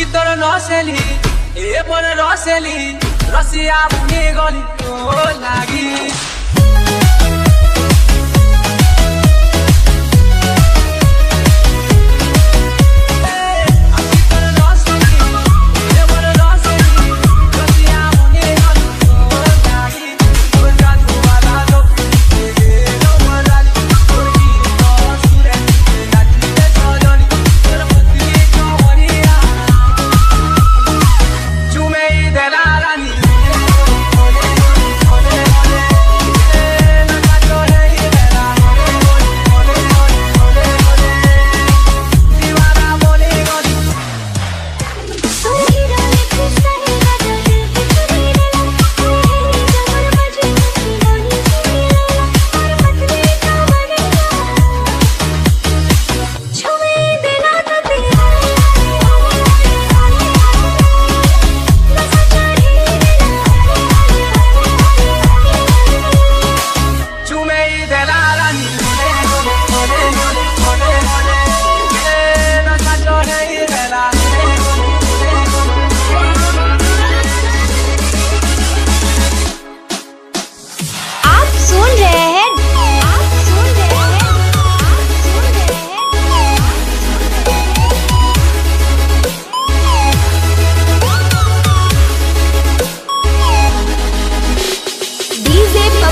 কি তোর নশেলি এরপরে রসেলি রসিয়া ভুলে গলি ও লাগি।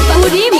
Guri